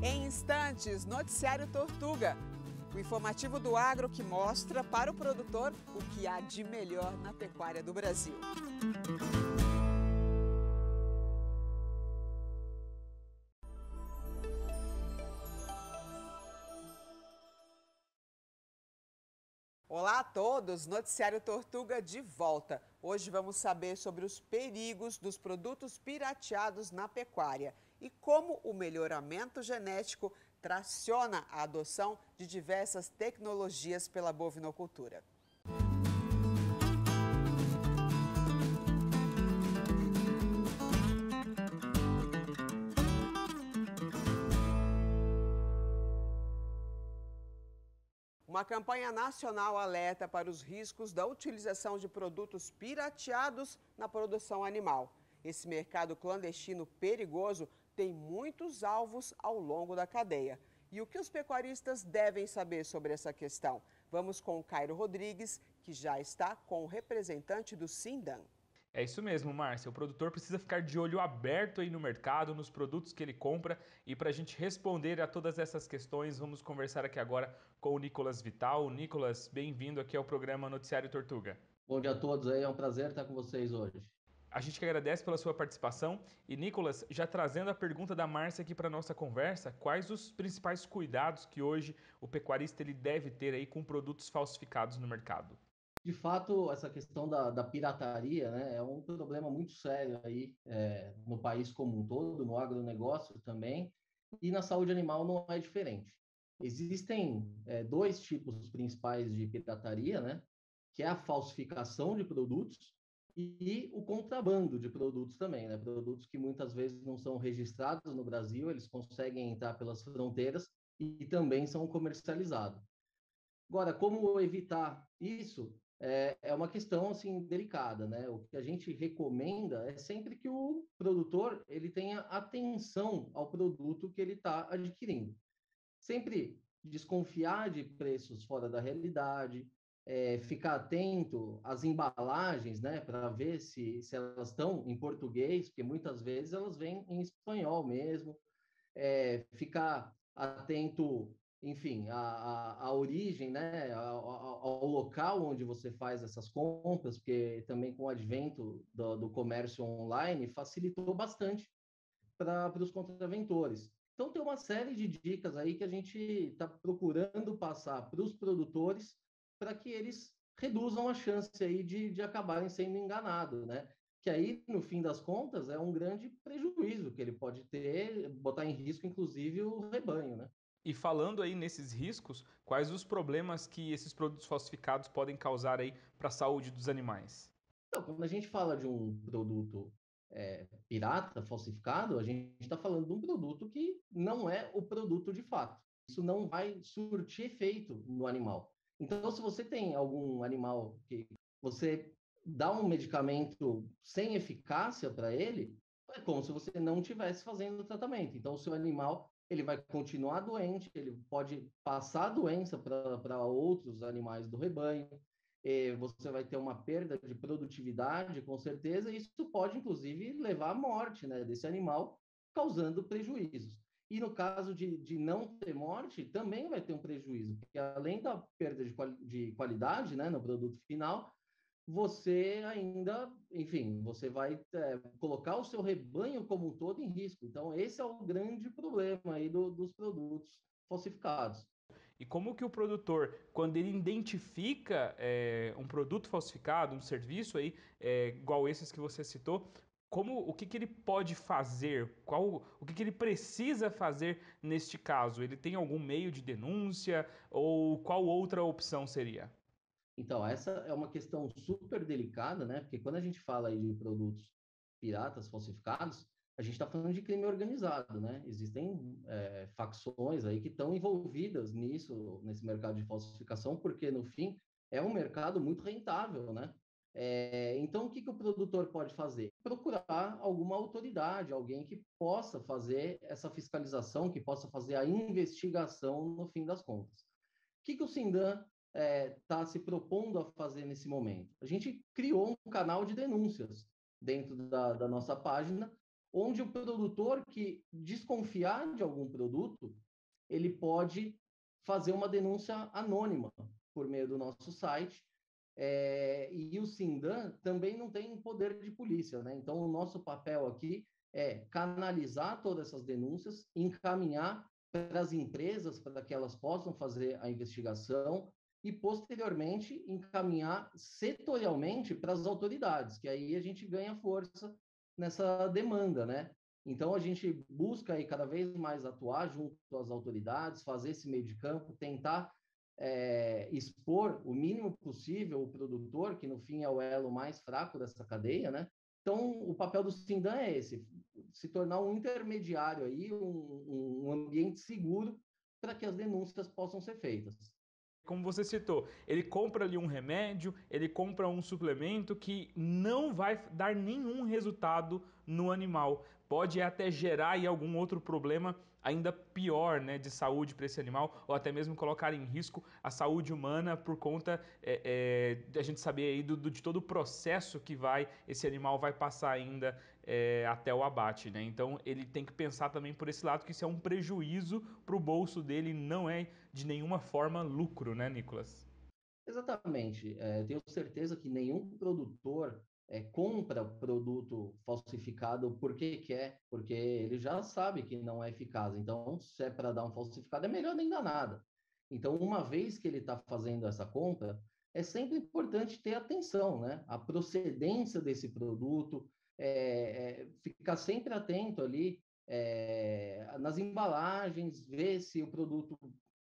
Em instantes, Noticiário Tortuga. O informativo do agro que mostra para o produtor o que há de melhor na pecuária do Brasil. Olá a todos, Noticiário Tortuga de volta. Hoje vamos saber sobre os perigos dos produtos pirateados na pecuária e como o melhoramento genético traciona a adoção de diversas tecnologias pela bovinocultura. Uma campanha nacional alerta para os riscos da utilização de produtos pirateados na produção animal. Esse mercado clandestino perigoso tem muitos alvos ao longo da cadeia. E o que os pecuaristas devem saber sobre essa questão? Vamos com o Cairo Rodrigues, que já está com o representante do Sindan. É isso mesmo, Márcia. O produtor precisa ficar de olho aberto aí no mercado, nos produtos que ele compra. E para a gente responder a todas essas questões, vamos conversar aqui agora com o Nicolas Vital. Nicolas, bem-vindo aqui ao programa Noticiário Tortuga. Bom dia a todos aí, é um prazer estar com vocês hoje. A gente que agradece pela sua participação. E, Nicolas, já trazendo a pergunta da Márcia aqui para nossa conversa, quais os principais cuidados que hoje o pecuarista ele deve ter aí com produtos falsificados no mercado? De fato, essa questão da, da pirataria né, é um problema muito sério aí é, no país como um todo, no agronegócio também, e na saúde animal não é diferente. Existem é, dois tipos principais de pirataria, né, que é a falsificação de produtos e o contrabando de produtos também, né, produtos que muitas vezes não são registrados no Brasil, eles conseguem entrar pelas fronteiras e também são comercializados. Agora, como evitar isso? é, é uma questão assim delicada, né? O que a gente recomenda é sempre que o produtor ele tenha atenção ao produto que ele está adquirindo. Sempre desconfiar de preços fora da realidade, é, ficar atento às embalagens, né, para ver se, se elas estão em português, porque muitas vezes elas vêm em espanhol mesmo. É, ficar atento enfim, a origem, né, ao, ao, local onde você faz essas compras, porque também com o advento do, do comércio online facilitou bastante para os contraventores. Então, tem uma série de dicas aí que a gente está procurando passar para os produtores para que eles reduzam a chance aí de, de acabarem sendo enganados, né? Que aí, no fim das contas, é um grande prejuízo que ele pode ter, botar em risco, inclusive, o rebanho, né? E falando aí nesses riscos, quais os problemas que esses produtos falsificados podem causar aí para a saúde dos animais? Então, quando a gente fala de um produto é, pirata, falsificado, a gente está falando de um produto que não é o produto de fato. Isso não vai surtir efeito no animal. Então, se você tem algum animal que você dá um medicamento sem eficácia para ele, é como se você não estivesse fazendo o tratamento. Então, o seu animal ele vai continuar doente, ele pode passar a doença para outros animais do rebanho, você vai ter uma perda de produtividade, com certeza, e isso pode, inclusive, levar à morte né, desse animal, causando prejuízos. E no caso de, de não ter morte, também vai ter um prejuízo, porque além da perda de, quali de qualidade né, no produto final, você ainda, enfim, você vai é, colocar o seu rebanho como um todo em risco. Então, esse é o grande problema aí do, dos produtos falsificados. E como que o produtor, quando ele identifica é, um produto falsificado, um serviço aí, é, igual esses que você citou, como o que, que ele pode fazer? Qual o que, que ele precisa fazer neste caso? Ele tem algum meio de denúncia ou qual outra opção seria? Então, essa é uma questão super delicada, né? Porque quando a gente fala de produtos piratas, falsificados, a gente está falando de crime organizado, né? Existem é, facções aí que estão envolvidas nisso, nesse mercado de falsificação, porque, no fim, é um mercado muito rentável, né? É, então, o que, que o produtor pode fazer? Procurar alguma autoridade, alguém que possa fazer essa fiscalização, que possa fazer a investigação no fim das contas. O que, que o Sindan está é, tá se propondo a fazer nesse momento? A gente criou um canal de denúncias dentro da, da nossa página, onde o produtor que desconfiar de algum produto, ele pode fazer uma denúncia anônima por meio do nosso site. É, e o Sindan também não tem poder de polícia, né? Então, o nosso papel aqui é canalizar todas essas denúncias, encaminhar para as empresas para que elas possam fazer a investigação e posteriormente encaminhar setorialmente para as autoridades, que aí a gente ganha força nessa demanda, né? Então a gente busca aí cada vez mais atuar junto às autoridades, fazer esse meio de campo, tentar é, expor o mínimo possível o produtor, que no fim é o elo mais fraco dessa cadeia, né? Então, o papel do Sindan é esse, se tornar um intermediário aí, um, um ambiente seguro para que as denúncias possam ser feitas. Como você citou, ele compra ali um remédio, ele compra um suplemento que não vai dar nenhum resultado no animal. Pode até gerar aí algum outro problema ainda pior né, de saúde para esse animal, ou até mesmo colocar em risco a saúde humana por conta é, é, de a gente saber aí do, do, de todo o processo que vai esse animal vai passar ainda é, até o abate. Né? Então ele tem que pensar também por esse lado que isso é um prejuízo para o bolso dele, não é de nenhuma forma lucro, né, Nicolas? Exatamente. É, tenho certeza que nenhum produtor é, compra produto falsificado porque quer, porque ele já sabe que não é eficaz. Então, se é para dar um falsificado, é melhor nem dar nada. Então, uma vez que ele está fazendo essa compra, é sempre importante ter atenção, né? A procedência desse produto, é, é, ficar sempre atento ali é, nas embalagens, ver se o produto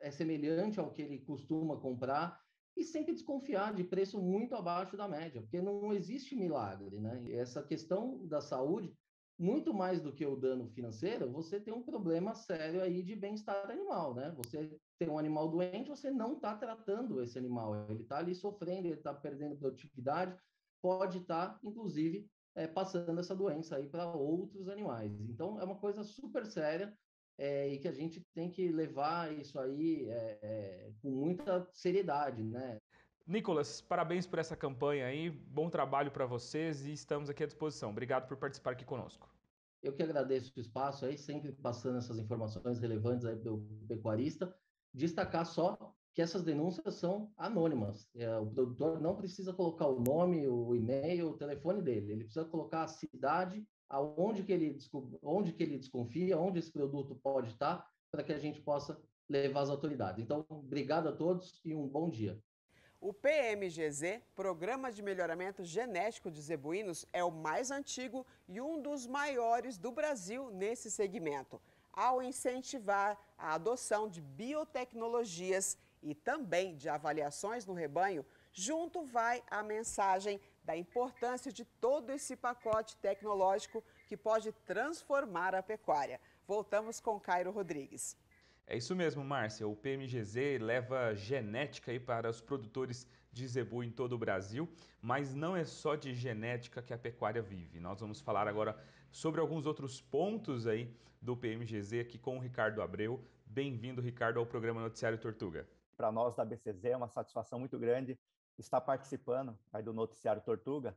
é semelhante ao que ele costuma comprar e sempre desconfiar de preço muito abaixo da média, porque não existe milagre, né? E essa questão da saúde, muito mais do que o dano financeiro, você tem um problema sério aí de bem-estar animal, né? Você tem um animal doente, você não está tratando esse animal, ele está ali sofrendo, ele está perdendo produtividade, pode estar, tá, inclusive, é, passando essa doença aí para outros animais. Então, é uma coisa super séria é, e que a gente tem que levar isso aí é, com muita seriedade, né? Nicolas, parabéns por essa campanha aí, bom trabalho para vocês e estamos aqui à disposição. Obrigado por participar aqui conosco. Eu que agradeço o espaço aí, sempre passando essas informações relevantes aí para o pecuarista. Destacar só que essas denúncias são anônimas. É, o produtor não precisa colocar o nome, o e-mail, o telefone dele. Ele precisa colocar a cidade aonde que ele onde que ele desconfia, onde esse produto pode estar, para que a gente possa levar às autoridades. Então, obrigado a todos e um bom dia. O PMGZ, Programa de Melhoramento Genético de Zebuínos, é o mais antigo e um dos maiores do Brasil nesse segmento. Ao incentivar a adoção de biotecnologias e também de avaliações no rebanho, junto vai a mensagem da importância de todo esse pacote tecnológico que pode transformar a pecuária. Voltamos com Cairo Rodrigues. É isso mesmo, Márcia. O PMGZ leva genética aí para os produtores de zebu em todo o Brasil, mas não é só de genética que a pecuária vive. Nós vamos falar agora sobre alguns outros pontos aí do PMGZ aqui com o Ricardo Abreu. Bem-vindo, Ricardo, ao programa Noticiário Tortuga. Para nós da BCZ é uma satisfação muito grande está participando aí do noticiário Tortuga.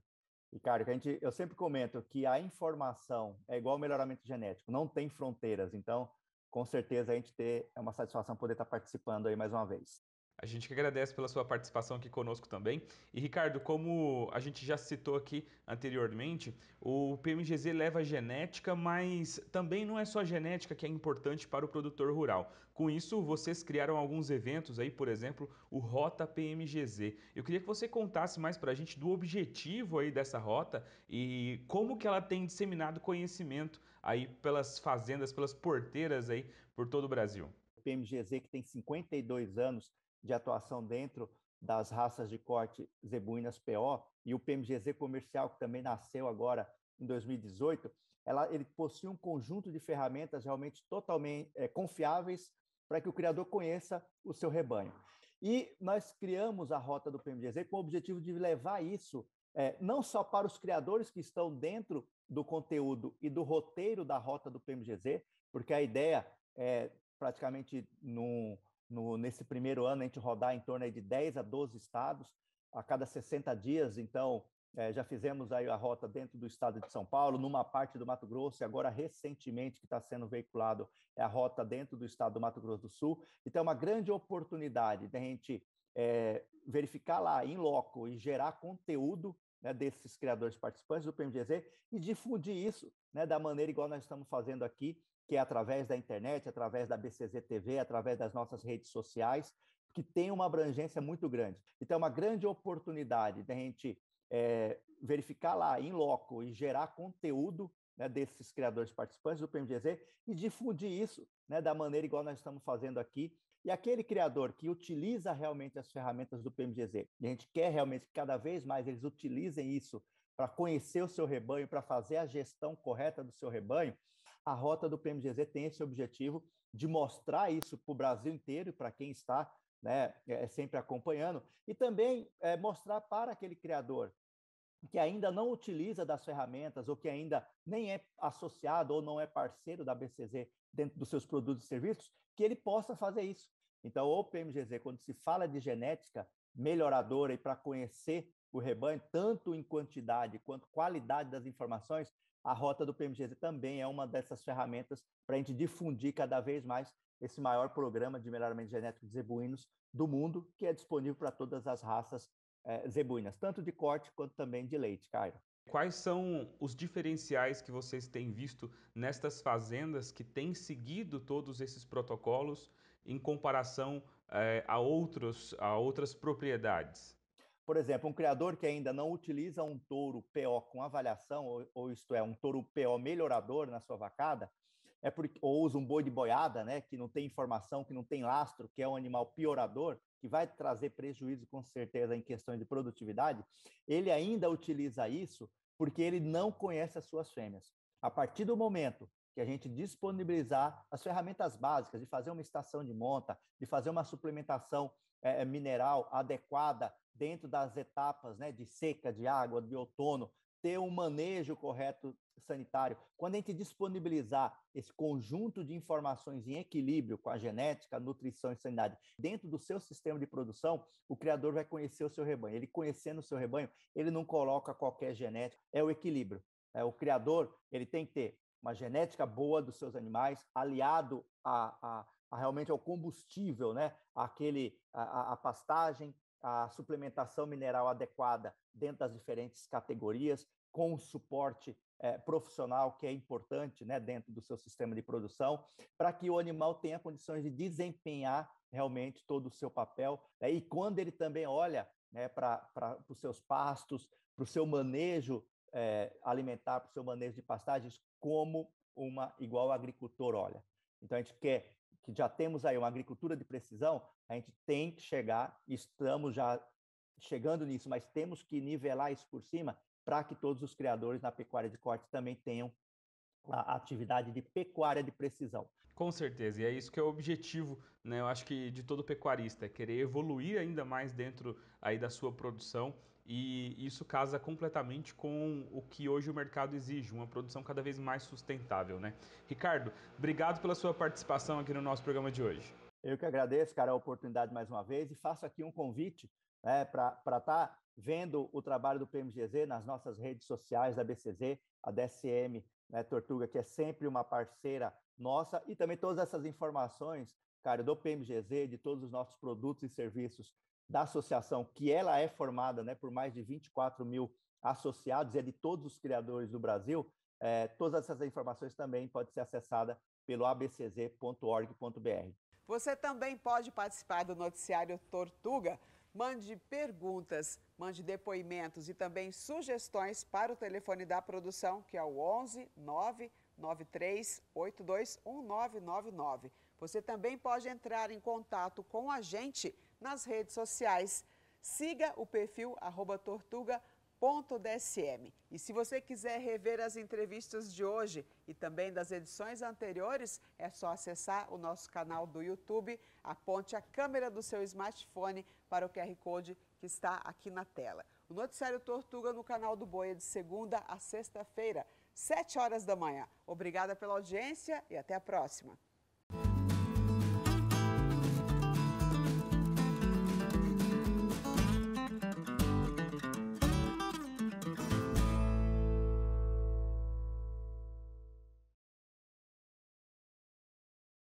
E, cara, a gente, eu sempre comento que a informação é igual ao melhoramento genético, não tem fronteiras. Então, com certeza, a gente ter, é uma satisfação poder estar participando aí mais uma vez. A gente que agradece pela sua participação aqui conosco também. E Ricardo, como a gente já citou aqui anteriormente, o PMGZ leva genética, mas também não é só genética que é importante para o produtor rural. Com isso, vocês criaram alguns eventos aí, por exemplo, o Rota PMGZ. Eu queria que você contasse mais para a gente do objetivo aí dessa rota e como que ela tem disseminado conhecimento aí pelas fazendas, pelas porteiras aí por todo o Brasil. O PMGZ que tem 52 anos de atuação dentro das raças de corte zebuínas PO e o PMGZ comercial, que também nasceu agora em 2018, ela, ele possui um conjunto de ferramentas realmente totalmente é, confiáveis para que o criador conheça o seu rebanho. E nós criamos a rota do PMGZ com o objetivo de levar isso é, não só para os criadores que estão dentro do conteúdo e do roteiro da rota do PMGZ, porque a ideia é praticamente num, no, nesse primeiro ano a gente rodar em torno de 10 a 12 estados a cada 60 dias, então é, já fizemos aí a rota dentro do estado de São Paulo, numa parte do Mato Grosso, e agora recentemente que está sendo veiculado é a rota dentro do estado do Mato Grosso do Sul. Então, é uma grande oportunidade da gente é, verificar lá em loco e gerar conteúdo né, desses criadores participantes do PMGZ e difundir isso né, da maneira igual nós estamos fazendo aqui, que é através da internet, através da BCZ TV, através das nossas redes sociais, que tem uma abrangência muito grande. Então, é uma grande oportunidade da gente é, verificar lá em loco e gerar conteúdo né, desses criadores participantes do PMGZ e difundir isso né, da maneira igual nós estamos fazendo aqui. E aquele criador que utiliza realmente as ferramentas do PMGZ, e a gente quer realmente que cada vez mais eles utilizem isso para conhecer o seu rebanho, para fazer a gestão correta do seu rebanho, a rota do PMGZ tem esse objetivo de mostrar isso para o Brasil inteiro, para quem está né, é, sempre acompanhando, e também é, mostrar para aquele criador que ainda não utiliza das ferramentas ou que ainda nem é associado ou não é parceiro da BCZ dentro dos seus produtos e serviços, que ele possa fazer isso. Então, o PMGZ, quando se fala de genética melhoradora e para conhecer o rebanho, tanto em quantidade quanto qualidade das informações, a rota do PMGZ também é uma dessas ferramentas para a gente difundir cada vez mais esse maior programa de melhoramento genético de zebuínos do mundo, que é disponível para todas as raças é, zebuínas, tanto de corte quanto também de leite, Caio. Quais são os diferenciais que vocês têm visto nestas fazendas que têm seguido todos esses protocolos em comparação é, a, outros, a outras propriedades? Por exemplo, um criador que ainda não utiliza um touro PO com avaliação, ou, ou isto é, um touro PO melhorador na sua vacada, é porque, ou usa um boi de boiada, né, que não tem informação, que não tem lastro, que é um animal piorador, que vai trazer prejuízo com certeza em questões de produtividade, ele ainda utiliza isso porque ele não conhece as suas fêmeas. A partir do momento que a gente disponibilizar as ferramentas básicas de fazer uma estação de monta, de fazer uma suplementação é, mineral adequada dentro das etapas né, de seca, de água, de outono, ter um manejo correto sanitário. Quando a gente disponibilizar esse conjunto de informações em equilíbrio com a genética, nutrição e sanidade dentro do seu sistema de produção, o criador vai conhecer o seu rebanho. Ele conhecendo o seu rebanho, ele não coloca qualquer genética, é o equilíbrio. É, o criador ele tem que ter uma genética boa dos seus animais, aliado a, a, a realmente ao combustível, né? Aquele, a, a pastagem, a suplementação mineral adequada dentro das diferentes categorias, com suporte é, profissional que é importante né, dentro do seu sistema de produção, para que o animal tenha condições de desempenhar realmente todo o seu papel. Né, e quando ele também olha né, para os seus pastos, para o seu manejo é, alimentar, para o seu manejo de pastagens, como uma igual agricultor olha. Então a gente quer que já temos aí uma agricultura de precisão, a gente tem que chegar, estamos já chegando nisso, mas temos que nivelar isso por cima para que todos os criadores na pecuária de corte também tenham a atividade de pecuária de precisão. Com certeza, e é isso que é o objetivo, né? Eu acho que de todo pecuarista, é querer evoluir ainda mais dentro aí da sua produção e isso casa completamente com o que hoje o mercado exige, uma produção cada vez mais sustentável, né? Ricardo, obrigado pela sua participação aqui no nosso programa de hoje. Eu que agradeço, cara, a oportunidade mais uma vez e faço aqui um convite né, para estar tá vendo o trabalho do PMGZ nas nossas redes sociais da BCZ, a DSM né, Tortuga, que é sempre uma parceira nossa, e também todas essas informações, cara, do PMGZ, de todos os nossos produtos e serviços da associação, que ela é formada né, por mais de 24 mil associados e é de todos os criadores do Brasil, é, todas essas informações também podem ser acessadas pelo abcz.org.br. Você também pode participar do noticiário Tortuga. Mande perguntas, mande depoimentos e também sugestões para o telefone da produção, que é o 11 993 821999. Você também pode entrar em contato com a gente nas redes sociais. Siga o perfil tortuga.dsm. E se você quiser rever as entrevistas de hoje e também das edições anteriores, é só acessar o nosso canal do YouTube, aponte a câmera do seu smartphone para o QR Code que está aqui na tela. O Noticiário Tortuga no canal do Boia de segunda a sexta-feira, 7 horas da manhã. Obrigada pela audiência e até a próxima.